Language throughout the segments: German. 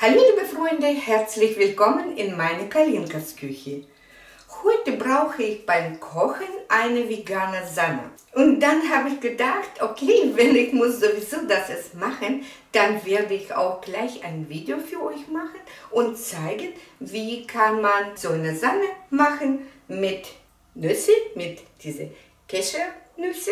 Hallo liebe Freunde, herzlich willkommen in meine Kalinkas Küche. Heute brauche ich beim Kochen eine vegane Sahne. Und dann habe ich gedacht, okay, wenn ich muss sowieso das jetzt machen, dann werde ich auch gleich ein Video für euch machen und zeigen, wie kann man so eine Sahne machen mit Nüsse, mit diese Cashernüsse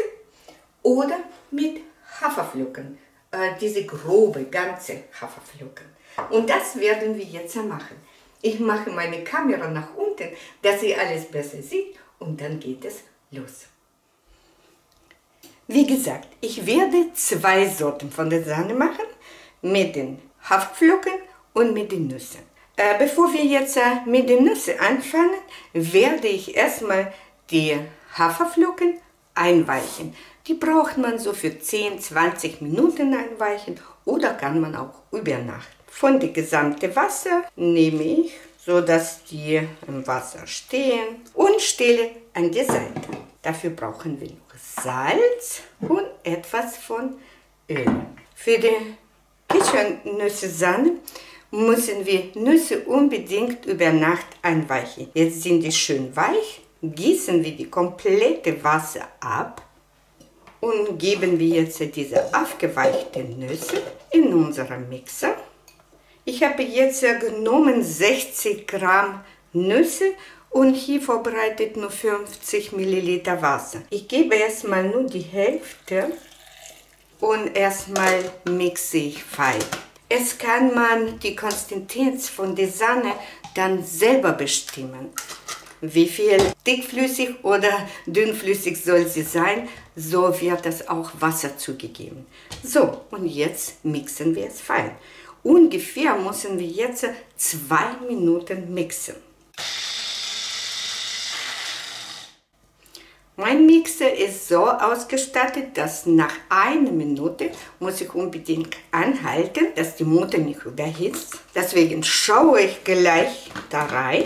oder mit Haferflocken, äh, diese grobe, ganze Haferflocken. Und das werden wir jetzt machen. Ich mache meine Kamera nach unten, dass ihr alles besser sieht und dann geht es los. Wie gesagt, ich werde zwei Sorten von der Sahne machen, mit den Haferflocken und mit den Nüssen. Äh, bevor wir jetzt äh, mit den Nüssen anfangen, werde ich erstmal die Haferflocken einweichen. Die braucht man so für 10-20 Minuten einweichen oder kann man auch über Nacht. Von dem gesamten Wasser nehme ich, so dass die im Wasser stehen und stelle an die Seite. Dafür brauchen wir noch Salz und etwas von Öl. Für die Kichernüsse-Sahne müssen wir Nüsse unbedingt über Nacht einweichen. Jetzt sind die schön weich, gießen wir die komplette Wasser ab und geben wir jetzt diese aufgeweichten Nüsse in unseren Mixer. Ich habe jetzt genommen 60 Gramm Nüsse und hier vorbereitet nur 50 Milliliter Wasser. Ich gebe erstmal nur die Hälfte und erstmal mixe ich fein. Es kann man die Konsistenz von der Sahne dann selber bestimmen. Wie viel dickflüssig oder dünnflüssig soll sie sein, so wird es auch Wasser zugegeben. So, und jetzt mixen wir es fein. Ungefähr müssen wir jetzt zwei Minuten mixen. Mein Mixer ist so ausgestattet, dass nach einer Minute muss ich unbedingt anhalten, dass die Mutter nicht überhitzt. Deswegen schaue ich gleich da rein.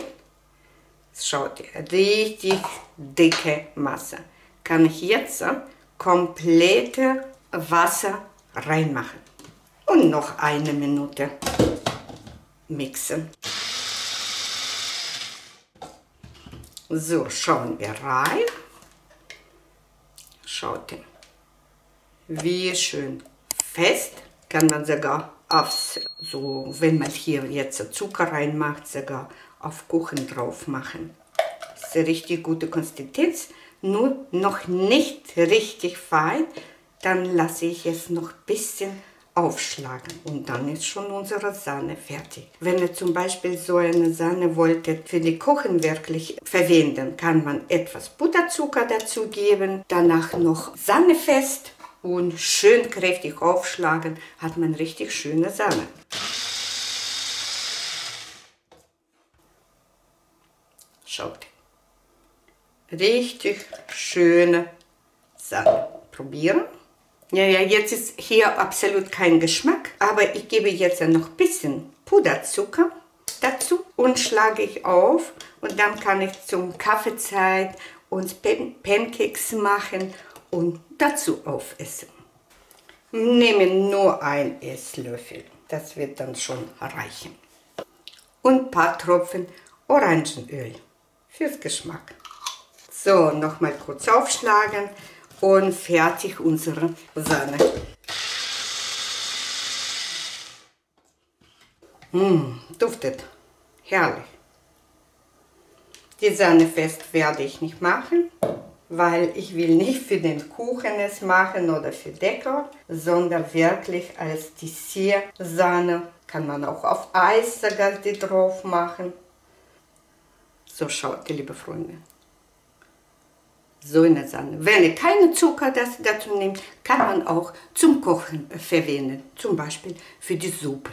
Schaut ihr, richtig dicke Masse. Kann ich jetzt komplette Wasser reinmachen und noch eine Minute mixen. So, schauen wir rein. Schaut wie schön fest kann man sogar aufs, so wenn man hier jetzt Zucker reinmacht, sogar auf Kuchen drauf machen. Das ist richtig gute Konsistenz, nur noch nicht richtig fein. Dann lasse ich es noch ein bisschen aufschlagen und dann ist schon unsere Sahne fertig. Wenn ihr zum Beispiel so eine Sahne wolltet für die Kochen wirklich verwenden, kann man etwas Butterzucker dazu geben, danach noch Sahne fest und schön kräftig aufschlagen, hat man richtig schöne Sahne. Schaut, richtig schöne Sahne. Probieren. Ja, ja, jetzt ist hier absolut kein Geschmack, aber ich gebe jetzt noch ein bisschen Puderzucker dazu und schlage ich auf und dann kann ich zum Kaffeezeit uns Pan Pancakes machen und dazu aufessen. Nehme nur ein Esslöffel, das wird dann schon reichen. Und ein paar Tropfen Orangenöl fürs Geschmack. So, nochmal kurz aufschlagen und fertig unsere Sahne. Mmh, duftet herrlich. Die Sahne fest werde ich nicht machen, weil ich will nicht für den Kuchen es machen oder für Dekor, sondern wirklich als Dessert-Sahne. Kann man auch auf Eis sogar die drauf machen. So schaut ihr, liebe Freunde so eine Sahne. Wenn ihr keine Zucker dazu nehmt, kann man auch zum Kochen verwenden, zum Beispiel für die Suppe.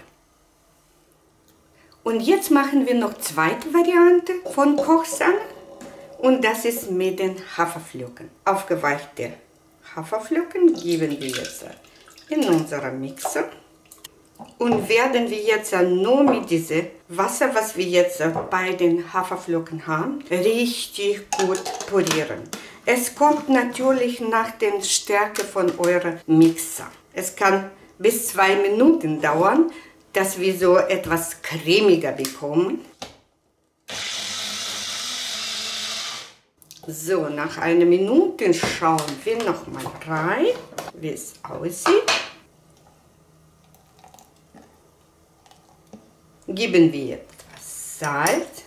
Und jetzt machen wir noch zweite Variante von Kochsahne und das ist mit den Haferflocken. Aufgeweichte Haferflocken geben wir jetzt in unseren Mixer und werden wir jetzt nur mit diesem Wasser, was wir jetzt bei den Haferflocken haben, richtig gut purieren. Es kommt natürlich nach der Stärke von eurem Mixer. Es kann bis zwei Minuten dauern, dass wir so etwas cremiger bekommen. So, nach einer Minute schauen wir noch mal rein, wie es aussieht. Geben wir etwas Salz.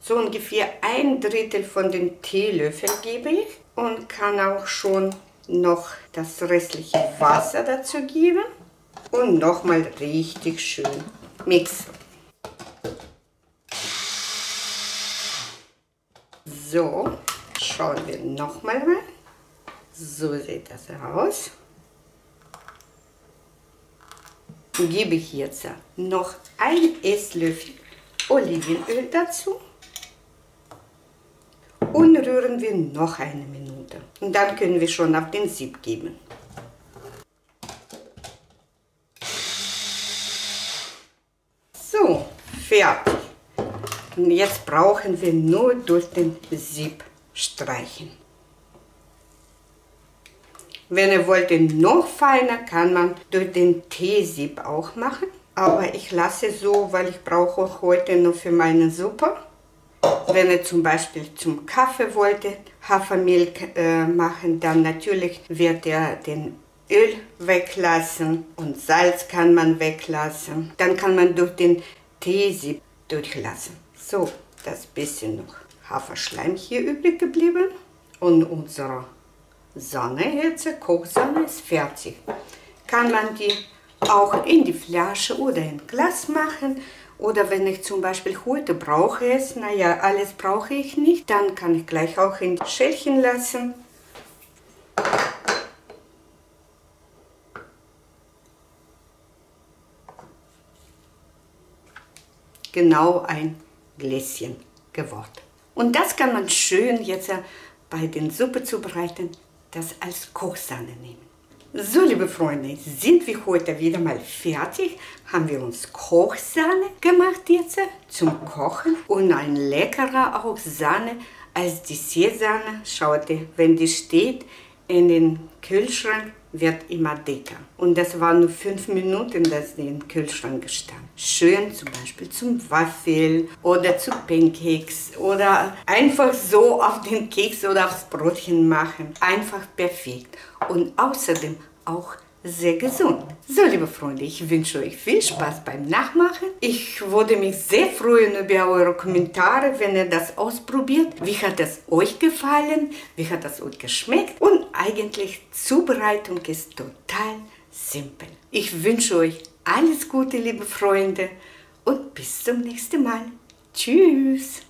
So ungefähr ein Drittel von den Teelöffel gebe ich und kann auch schon noch das restliche Wasser dazu geben und nochmal richtig schön mixen. So, schauen wir nochmal rein. So sieht das aus. Gebe ich jetzt noch ein Esslöffel Olivenöl dazu und rühren wir noch eine Minute. Und dann können wir schon auf den Sieb geben. So, fertig. Und jetzt brauchen wir nur durch den Sieb streichen. Wenn ihr wollt, noch feiner, kann man durch den Teesieb auch machen. Aber ich lasse so, weil ich brauche heute nur für meine Suppe. Wenn ihr zum Beispiel zum Kaffee wollte Hafermilch äh, machen, dann natürlich wird er den Öl weglassen und Salz kann man weglassen. Dann kann man durch den Teesieb durchlassen. So, das bisschen noch Haferschleim hier übrig geblieben und unsere Sahne jetzt, Kochsahne ist fertig. Kann man die auch in die Flasche oder in Glas machen oder wenn ich zum Beispiel heute brauche es, naja, alles brauche ich nicht, dann kann ich gleich auch in die Schälchen lassen. Genau ein Gläschen geworden. Und das kann man schön jetzt bei den Suppe zubereiten, das als Kochsahne nehmen. So, liebe Freunde, sind wir heute wieder mal fertig. Haben wir uns Kochsahne gemacht jetzt zum Kochen und ein leckerer auch Sahne als Dessertsahne. Schaut, wenn die steht in den Kühlschrank, wird immer dicker. Und das war nur fünf Minuten, dass die im Kühlschrank stand. Schön zum Beispiel zum Waffel oder zu Pancakes oder einfach so auf den Keks oder aufs Brotchen machen. Einfach perfekt. Und außerdem auch sehr gesund. So, liebe Freunde, ich wünsche euch viel Spaß beim Nachmachen. Ich würde mich sehr freuen über eure Kommentare, wenn ihr das ausprobiert. Wie hat es euch gefallen? Wie hat es euch geschmeckt? Und eigentlich, Zubereitung ist total simpel. Ich wünsche euch alles Gute, liebe Freunde, und bis zum nächsten Mal. Tschüss!